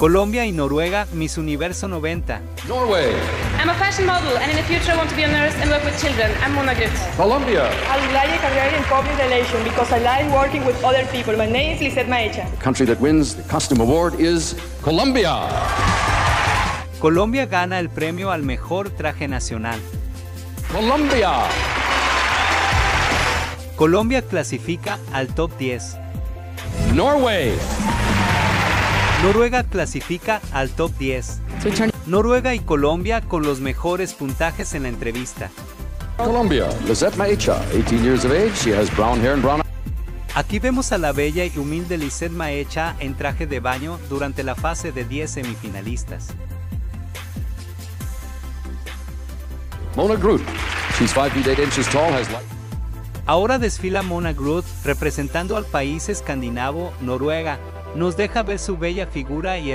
Colombia y Noruega Miss Universo 90. Norway, I'm a fashion model and in the future I want to be a nurse and work with children. I'm Mona Gruth. Colombia, I would like a career in public relations because I like working with other people. My name is Lisette Maecha. the country that wins the costume award is Colombia. Colombia gana el premio al mejor traje nacional. Colombia, Colombia clasifica al top 10. Norway, Noruega clasifica al top 10. Noruega y Colombia con los mejores puntajes en la entrevista. Colombia, Maecha, 18 years of age. She has brown hair and brown Aquí vemos a la bella y humilde Lisette Maecha en traje de baño durante la fase de 10 semifinalistas. Mona Groot, she's 5 feet 8 inches tall, has light. Ahora desfila Mona Groth representando al país escandinavo, Noruega. Nos deja ver su bella figura y